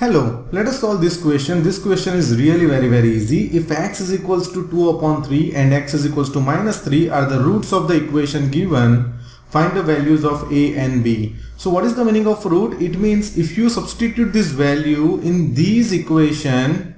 Hello, let us solve this question. This question is really very very easy. If x is equals to 2 upon 3 and x is equals to minus 3 are the roots of the equation given, find the values of a and b. So what is the meaning of root? It means if you substitute this value in these equation,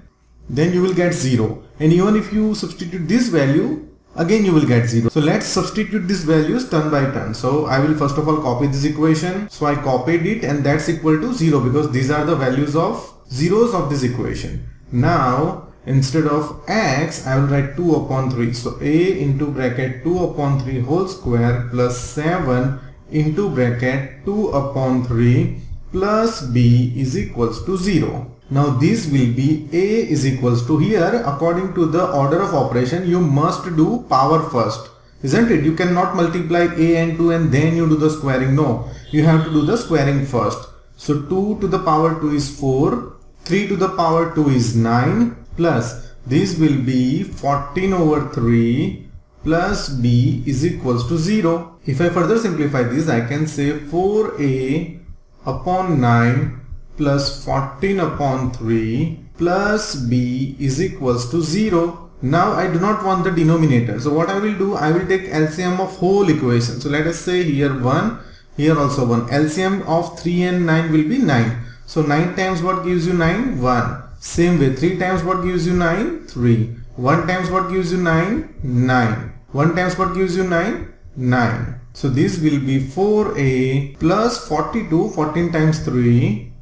then you will get 0. And even if you substitute this value, again you will get 0. So let's substitute these values turn by turn. So I will first of all copy this equation. So I copied it and that's equal to 0 because these are the values of zeros of this equation. Now instead of x I will write 2 upon 3. So a into bracket 2 upon 3 whole square plus 7 into bracket 2 upon 3 plus b is equals to 0. Now this will be a is equals to here. According to the order of operation you must do power first isn't it? You cannot multiply a and 2 and then you do the squaring. No you have to do the squaring first. So 2 to the power 2 is 4 3 to the power 2 is 9 plus this will be 14 over 3 plus b is equals to 0 if I further simplify this I can say 4a upon 9 plus 14 upon 3 plus b is equals to 0. Now I do not want the denominator. So what I will do, I will take LCM of whole equation. So let us say here 1, here also 1. LCM of 3 and 9 will be 9. So 9 times what gives you 9? 1. Same way 3 times what gives you 9? 3. 1 times what gives you 9? 9. 1 times what gives you 9? 9. So this will be 4a plus 42, 14 times 3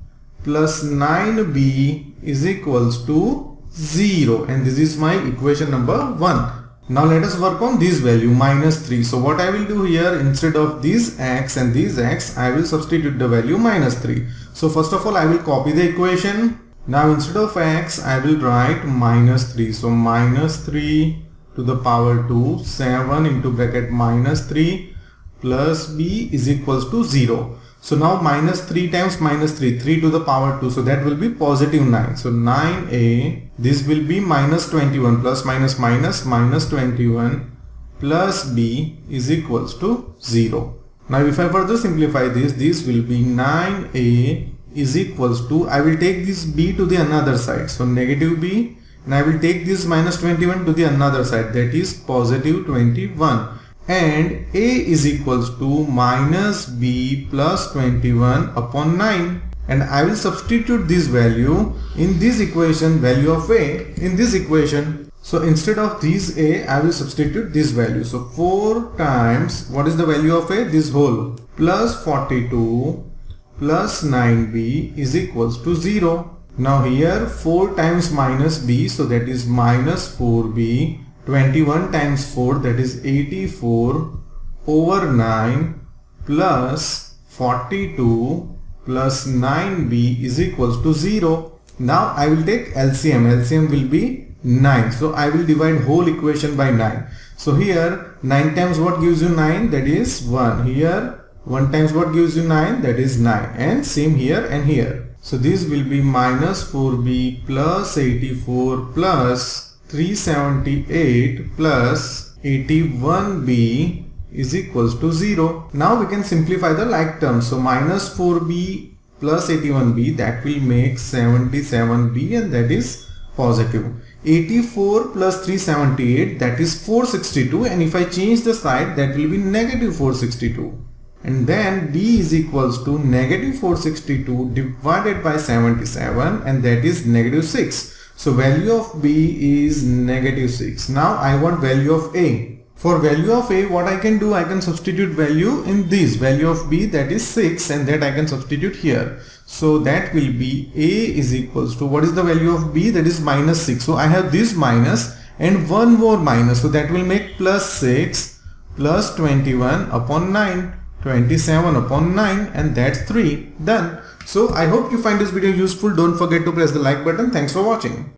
plus 9b is equals to 0 and this is my equation number 1. Now let us work on this value minus 3. So what I will do here instead of this x and this x I will substitute the value minus 3. So first of all I will copy the equation. Now instead of x I will write minus 3. So minus 3 to the power 2 7 into bracket minus 3 plus b is equals to 0. So now minus 3 times minus 3, 3 to the power 2. So that will be positive 9. So 9a, this will be minus 21 plus minus minus minus 21 plus b is equals to 0. Now if I further simplify this, this will be 9a is equals to, I will take this b to the another side. So negative b and I will take this minus 21 to the another side that is positive 21 and a is equals to minus b plus 21 upon 9 and I will substitute this value in this equation value of a in this equation. So instead of this a I will substitute this value. So 4 times what is the value of a? This whole. Plus 42 plus 9b is equals to 0 now here 4 times minus b so that is minus 4b 21 times 4 that is 84 over 9 plus 42 plus 9b is equals to 0. Now I will take LCM. LCM will be 9. So I will divide whole equation by 9. So here 9 times what gives you 9 that is 1. Here 1 times what gives you 9 that is 9 and same here and here. So this will be minus 4b plus 84 plus 378 plus 81b is equals to 0. Now we can simplify the like terms. So minus 4b plus 81b that will make 77b and that is positive. 84 plus 378 that is 462 and if I change the side that will be negative 462 and then b is equals to negative 462 divided by 77 and that is negative 6. So value of B is negative 6. Now I want value of A. For value of A what I can do I can substitute value in this value of B that is 6 and that I can substitute here. So that will be A is equals to what is the value of B that is minus 6. So I have this minus and one more minus. So that will make plus 6 plus 21 upon 9. 27 upon 9 and that's 3 done so i hope you find this video useful. Don't forget to press the like button. Thanks for watching